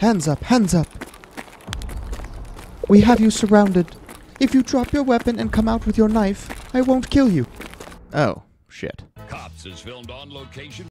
Hands up, hands up. We have you surrounded. If you drop your weapon and come out with your knife, I won't kill you. Oh, shit. Cops is filmed on location